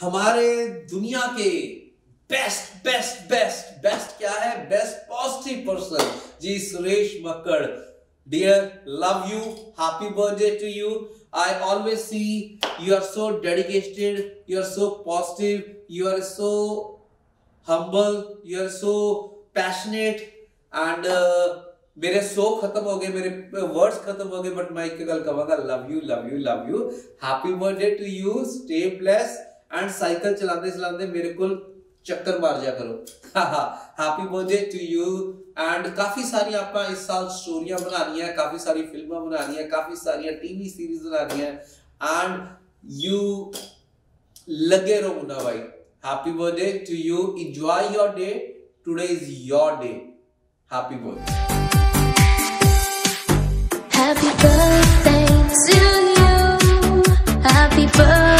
हमारे दुनिया के बेस्ट बेस्ट बेस्ट बेस्ट क्या है? Best positive person ji Suresh Makkar. Dear love you happy birthday to you always see you are so dedicated, you are so positive, you are so humble, you are so passionate. And uh, मेरे सो खत्म हो गए मेरे words खत्म हो गए but मैं एक गल कहांगा love you love you love you happy birthday to you stay bless and cycle चलाते चलाते मेरे को चक्कर मार जा करो। Happy birthday to you and काफ़ी सारी आपका इस साल स्टोरियाँ बनानी है, काफ़ी सारी फ़िल्में बनानी है, काफ़ी सारी टीवी सीरीज़ बनानी है। एंड यू लगे रहो मुन्ना भाई। Happy birthday to you enjoy your day today is your day happy birthday Happy birthday to you. Happy birthday.